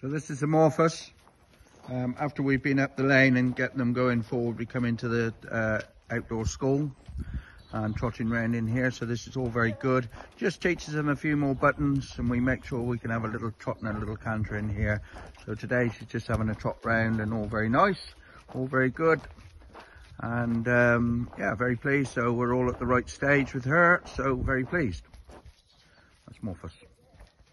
So this is a Morpheus. Um, after we've been up the lane and getting them going forward, we come into the uh, outdoor school and trotting around in here. So this is all very good. Just teaches them a few more buttons and we make sure we can have a little trot and a little canter in here. So today she's just having a trot round and all very nice, all very good. And um, yeah, very pleased. So we're all at the right stage with her. So very pleased. That's Morpheus.